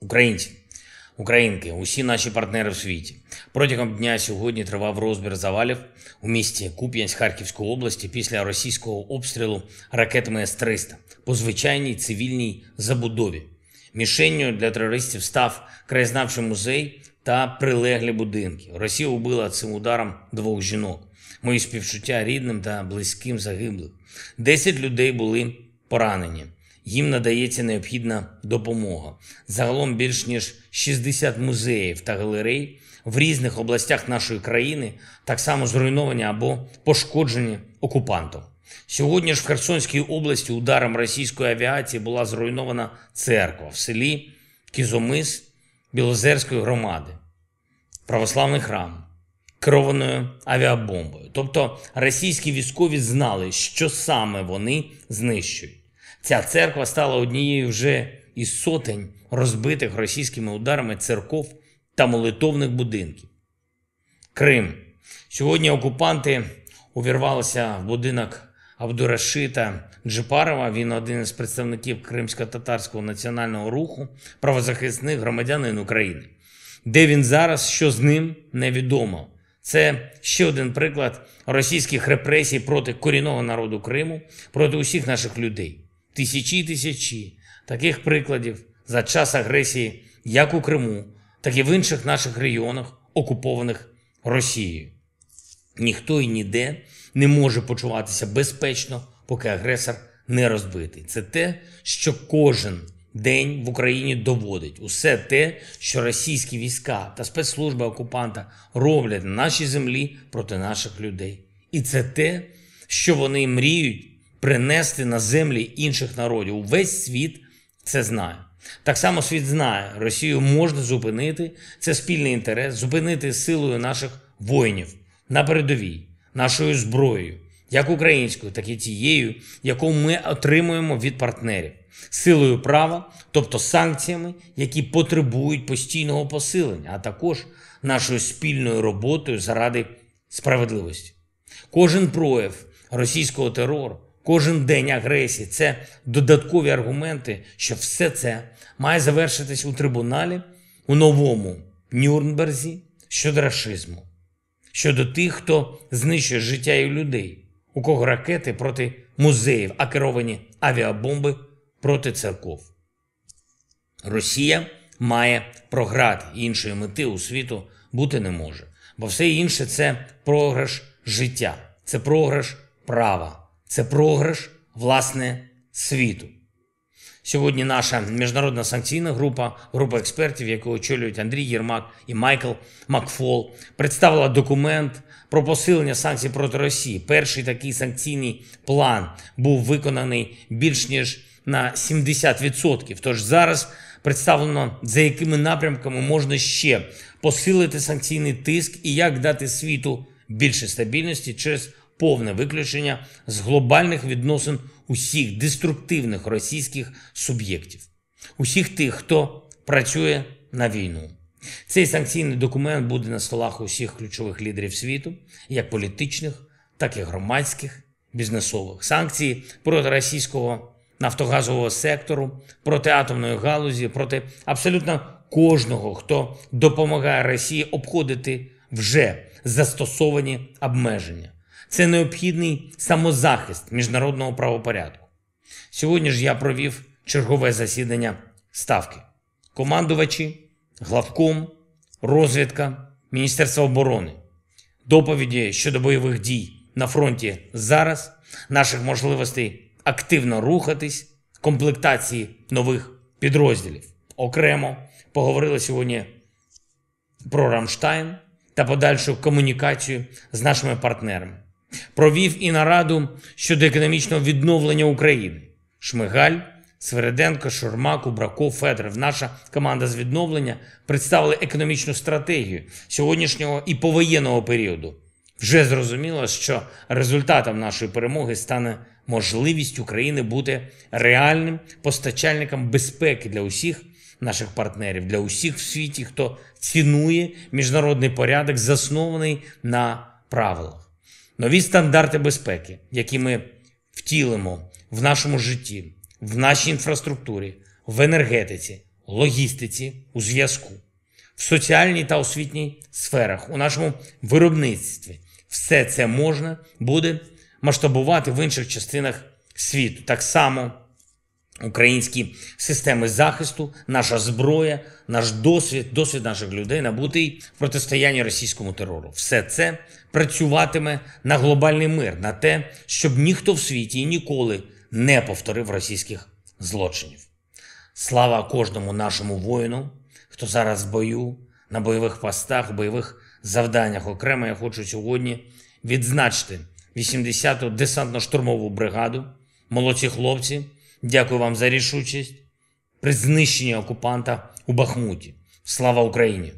Українці, українки, усі наші партнери в світі. Протягом дня сьогодні тривав розбір завалів у місті Куп'янськ Харківської області після російського обстрілу ракетами С-300 по звичайній цивільній забудові. Мішенню для терористів став краєзнавчий музей та прилеглі будинки. Росія убила цим ударом двох жінок. Мої співчуття рідним та близьким загиблих. Десять людей були поранені. Їм надається необхідна допомога. Загалом більш ніж 60 музеїв та галерей в різних областях нашої країни так само зруйновані або пошкоджені окупантом. Сьогодні ж в Херсонській області ударом російської авіації була зруйнована церква в селі Кізомис Білозерської громади, православний храм керованою авіабомбою. Тобто російські військові знали, що саме вони знищують. Ця церква стала однією вже із сотень розбитих російськими ударами церков та молитовних будинків. Крим. Сьогодні окупанти увірвалися в будинок Абдурашита Джипарова. Він один із представників Кримсько-татарського національного руху, правозахисних громадянин України. Де він зараз, що з ним, невідомо. Це ще один приклад російських репресій проти корінного народу Криму, проти усіх наших людей. Тисячі і тисячі таких прикладів за час агресії як у Криму, так і в інших наших регіонах, окупованих Росією. Ніхто і ніде не може почуватися безпечно, поки агресор не розбитий. Це те, що кожен день в Україні доводить усе те, що російські війська та спецслужби окупанта роблять на нашій землі проти наших людей. І це те, що вони мріють принести на землі інших народів. Увесь світ це знає. Так само світ знає, Росію можна зупинити. Це спільний інтерес, зупинити силою наших воїнів на передовій, нашою зброєю, як українською, так і тією, яку ми отримуємо від партнерів, силою права, тобто санкціями, які потребують постійного посилення, а також нашою спільною роботою заради справедливості. Кожен прояв російського терору. Кожен день агресії це додаткові аргументи, що все це має завершитись у трибуналі у новому Нюрнберзі щодо рашизму, щодо тих, хто знищує життя і людей, у кого ракети проти музеїв, а керовані авіабомби проти церков. Росія має програти іншої мети у світу бути не може, бо все інше це програш життя, це програш права. Це програш власне світу. Сьогодні наша міжнародна санкційна група, група експертів, яку очолюють Андрій Єрмак і Майкл Макфол, представила документ про посилення санкцій проти Росії. Перший такий санкційний план був виконаний більш ніж на 70%. Тож зараз представлено, за якими напрямками можна ще посилити санкційний тиск і як дати світу більше стабільності через повне виключення з глобальних відносин усіх деструктивних російських суб'єктів, усіх тих, хто працює на війну. Цей санкційний документ буде на столах усіх ключових лідерів світу, як політичних, так і громадських, бізнесових. Санкції проти російського нафтогазового сектору, проти атомної галузі, проти абсолютно кожного, хто допомагає Росії обходити вже застосовані обмеження. Це необхідний самозахист міжнародного правопорядку. Сьогодні ж я провів чергове засідання ставки. Командувачі, главком, розвідка, Міністерство оборони, доповіді щодо бойових дій на фронті зараз, наших можливостей активно рухатись, комплектації нових підрозділів. Окремо поговорили сьогодні про Рамштайн та подальшу комунікацію з нашими партнерами. Провів і нараду щодо економічного відновлення України. Шмигаль, Свереденко, Шурма, Кубраков, Федоров. Наша команда з відновлення представили економічну стратегію сьогоднішнього і повоєнного періоду. Вже зрозуміло, що результатом нашої перемоги стане можливість України бути реальним постачальником безпеки для усіх наших партнерів, для усіх в світі, хто цінує міжнародний порядок, заснований на правилах нові стандарти безпеки, які ми втілимо в нашому житті, в нашій інфраструктурі, в енергетиці, логістиці, у зв'язку, в соціальній та освітній сферах, у нашому виробництві. Все це можна буде масштабувати в інших частинах світу. Так само українські системи захисту, наша зброя, наш досвід, досвід наших людей набутий в протистоянні російському терору. Все це працюватиме на глобальний мир, на те, щоб ніхто в світі ніколи не повторив російських злочинів. Слава кожному нашому воїну, хто зараз в бою, на бойових постах, бойових завданнях. Окремо я хочу сьогодні відзначити 80-ту десантно-штурмову бригаду. Молодці хлопці, дякую вам за рішучість при знищенні окупанта у Бахмуті. Слава Україні!